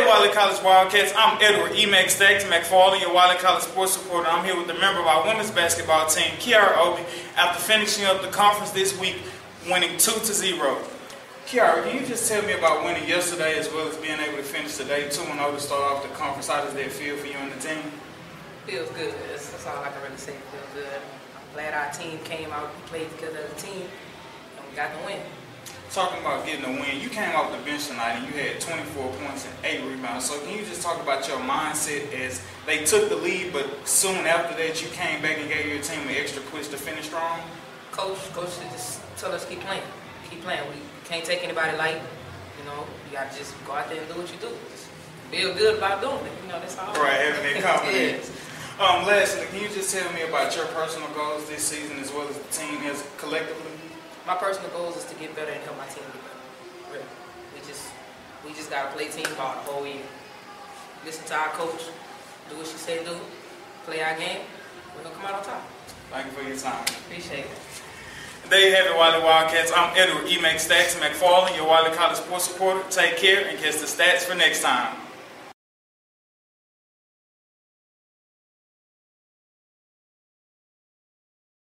Hey, Wiley College Wildcats. I'm Edward E. Stacks McFarland, your Wiley College sports reporter. I'm here with the member of our women's basketball team, Kiera Oby, after finishing up the conference this week, winning 2 to 0. Kiera, can you just tell me about winning yesterday as well as being able to finish today 2 0 to start off the conference? How does that feel for you and the team? Feels good. That's, that's all I can really say. Feels good. I'm glad our team came out and played together as a team, and we got the win talking about getting a win, you came off the bench tonight and you had 24 points and 8 rebounds. So can you just talk about your mindset as they took the lead, but soon after that you came back and gave your team an extra push to finish strong? Coach, coach just tell us keep playing, keep playing. We can't take anybody light. You know, you gotta just go out there and do what you do. Just feel good about doing it. You know, that's all. Right, having that confidence. Um, lastly, can you just tell me about your personal goals this season as well as the team as collectively? My personal goals is to get better and help my team get better. Really. We just we just gotta play team ball the whole year. Listen to our coach, do what she say do, play our game, we're gonna come out on top. Thank you for your time. Appreciate it. There you have it, Wiley Wildcats. I'm Edward E. Stacks McFarland, your Wiley College sports reporter. Take care and catch the stats for next time.